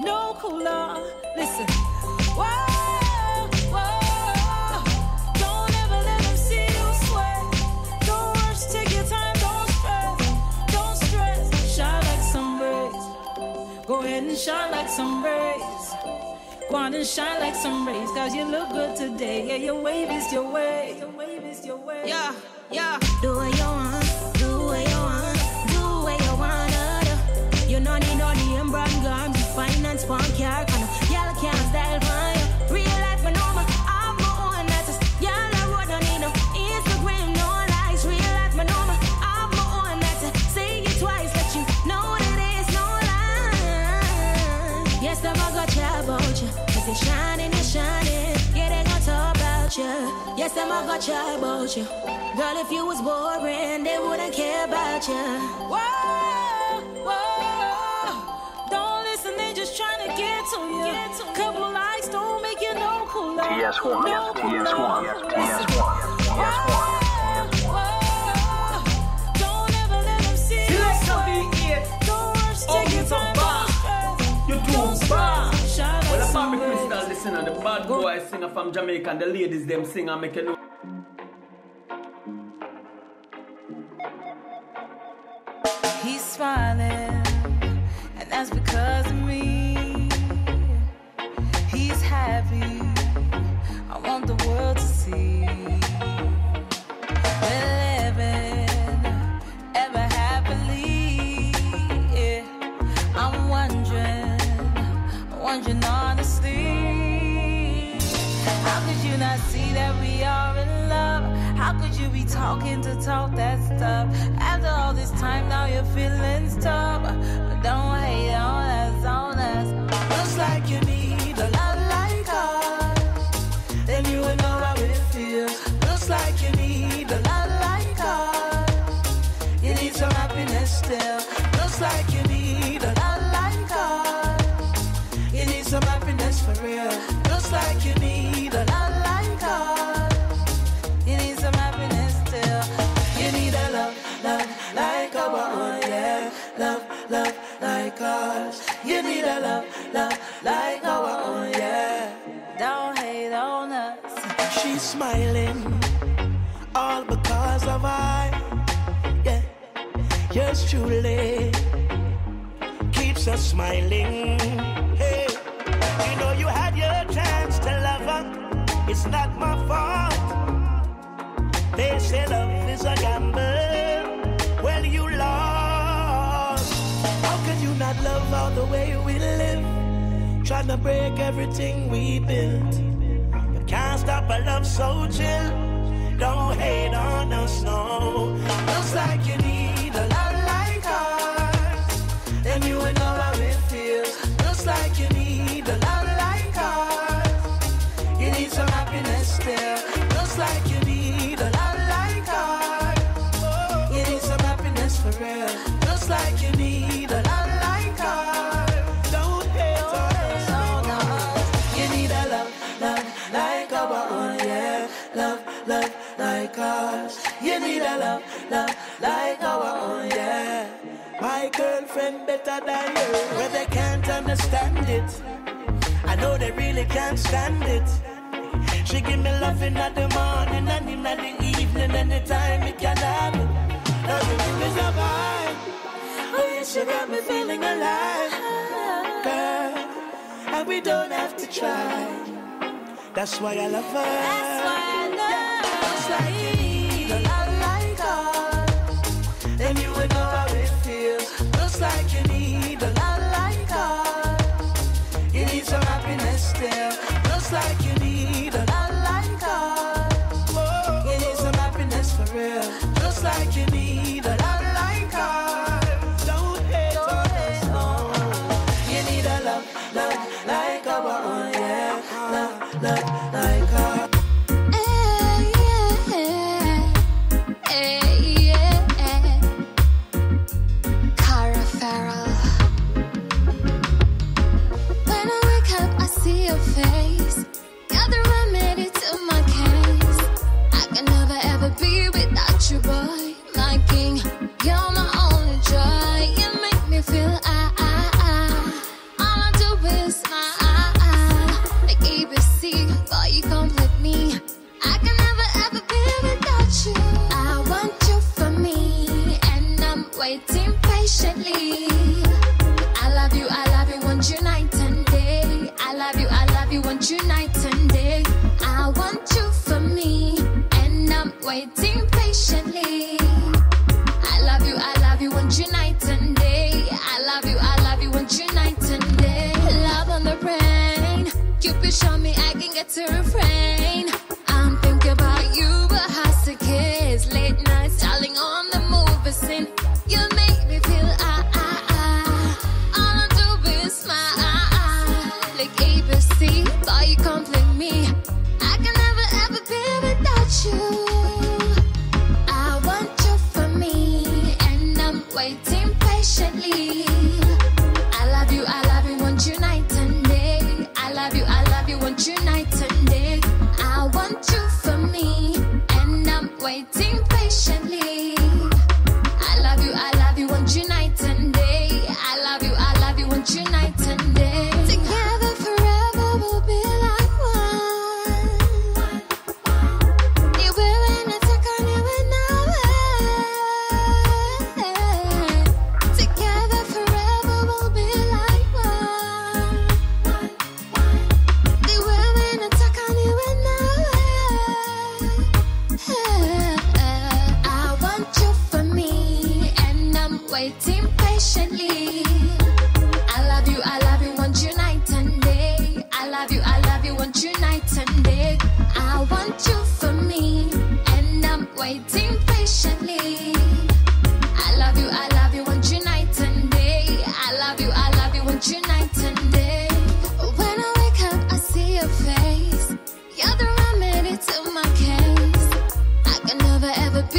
no cooler. Listen. Whoa, whoa. Don't ever let them see you sweat. Don't rush, take your time, don't stress. Don't stress. Shine like some rays. Go ahead and shine like some rays. Go on and shine like some rays, cause you look good today. Yeah, your wave is your way. Your wave is your way. Yeah, yeah. Do what you Yes, them I got you about you. Girl, if you was boring, they wouldn't care about you. Whoa, whoa. Don't listen, they just trying to get to you. Couple likes don't make you no cooler. TS1, no TS1. TS1, TS1. Listener, the bad boy singer from Jamaica, and the ladies them sing and make you know. He's smiling, and that's because of me. See that we are in love? How could you be talking to talk that stuff? After all this time, now your feelings tough. But don't hate on all because of I. Yeah, yours truly keeps us smiling. Hey, you know you had your chance to love her. It's not my fault. They say love is a gamble. Well, you lost. How could you not love all the way we live? Trying to break everything we built. Love so chill. Don't hate on us, no. Looks like you My girlfriend better than you, but they can't understand it. I know they really can't stand it. She give me loving at the morning and in the evening, anytime it can happen. Everything is a vibe. Oh yes, she got me feeling alive, girl. And we don't have to try. That's why I love her. Like you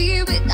feel it.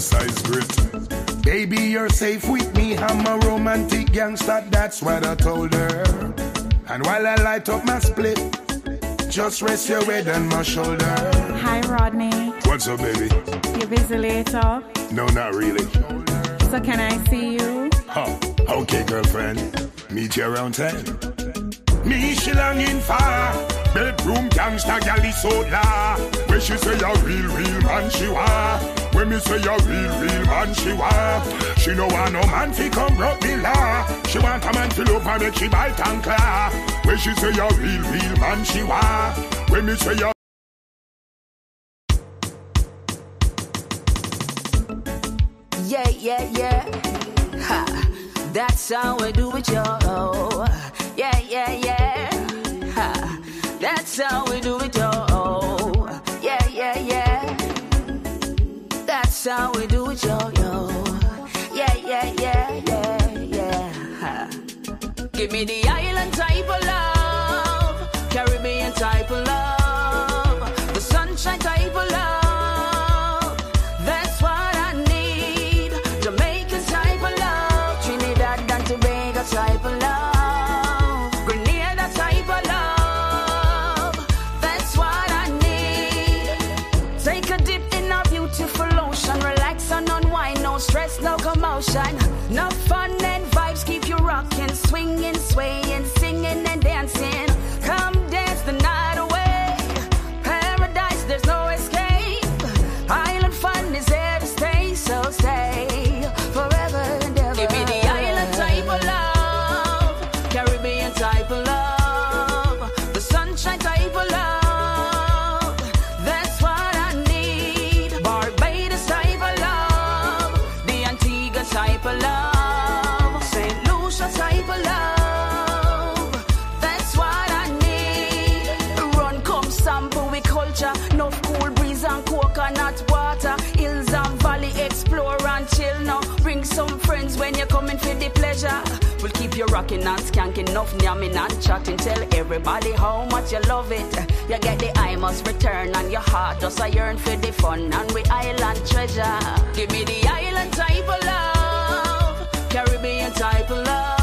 size great. Baby, you're safe with me. I'm a romantic gangster, that's what I told her. And while I light up my split, just rest your head on my shoulder. Hi, Rodney. What's up, baby? You busy later? No, not really. So can I see you? Oh, okay, girlfriend. Meet you around 10. Me, she longing for bedroom gangster galley soda. Where she say a real, real man she wa. When me say a real, real man she want She no want no man fi come broke me law She want a man to love her make she bite and claw When she say a real, real man she want When me say you. Yeah, yeah, yeah ha. That's how we do it, y'all. Yeah, yeah, yeah ha. That's how we do it how we do it, yo, yo. Yeah, yeah, yeah, yeah, yeah. Give me the island type of love, Caribbean type of love, the sunshine type outshine. Not fun bring some friends when you're coming for the pleasure. We'll keep you rocking and skanking, enough yamming and chatting. Tell everybody how much you love it. You get the I must return, and your heart just a yearn for the fun and we island treasure. Give me the island type of love, Caribbean type of love,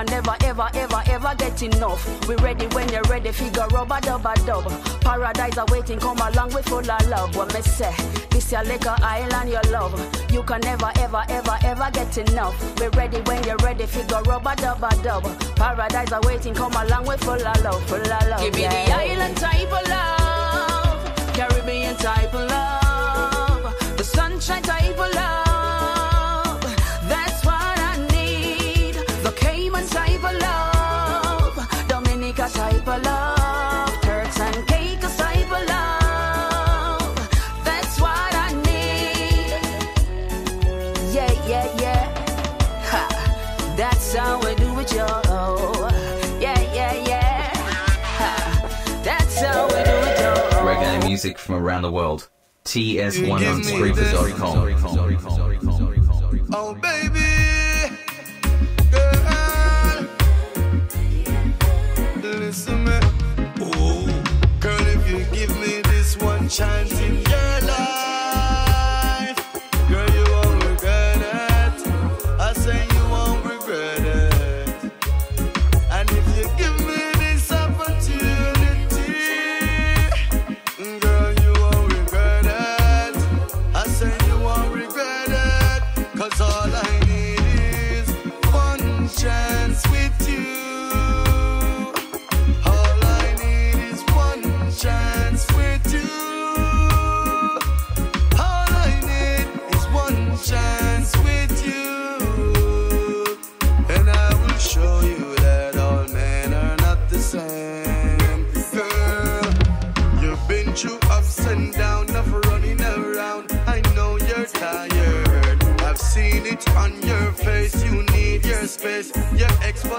can never, ever, ever, ever get enough. We ready when you're ready. Figure rubber dub a dub. Paradise awaiting, come along with full of love. What me say? This your little island your love. You can never, ever, ever, ever get enough. We ready when you're ready. Figure rubber dub a dub. Paradise awaiting, come along with full of love, full of love. Give me yeah. the island type of love, Caribbean type of love, the sunshine type of love. Music from around the world. You give me TS103.com. Oh baby, girl, listen. Oh, girl, if you give me this one chance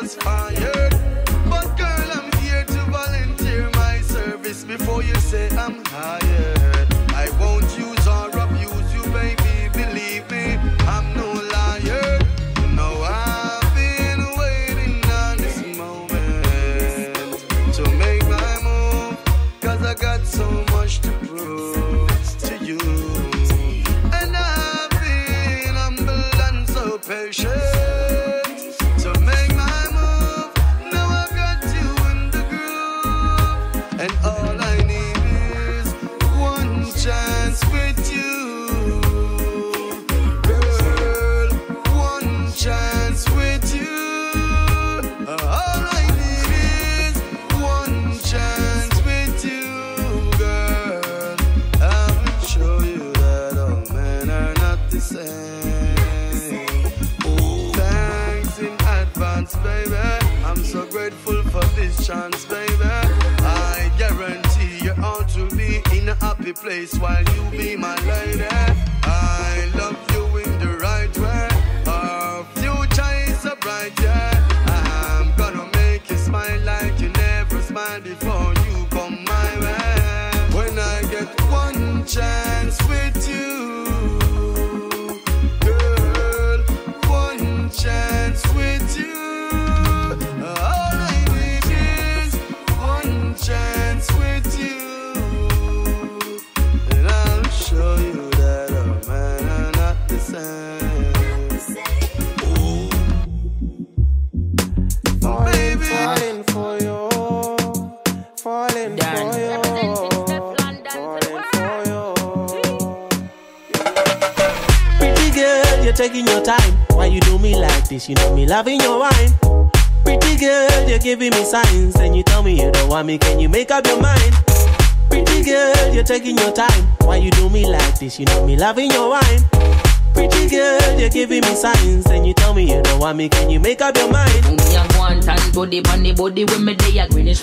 was fired. But girl, I'm here to volunteer my service before you say I'm hired. I won't use or abuse you, baby. Believe me, I'm no liar. No, I've been waiting on this moment to make my move. Cause I got so much to prove to you. And I've been humble and so patient are not the same. Oh, thanks in advance, baby. I'm so grateful for this chance, baby. I guarantee you all to be in a happy place while you be my lady. I love you in the right way. Our future is so bright, yeah. Taking your time. Why you do me like this? You know me loving your wine. Pretty girl, you're giving me signs, and you tell me you don't want me. Can you make up your mind? Pretty girl, you're taking your time. Why you do me like this? You know me loving your wine. Pretty girl, you're giving me signs, and you tell me you don't want me. Can you make up your mind? Me a want and body, bunny body when me day a greenish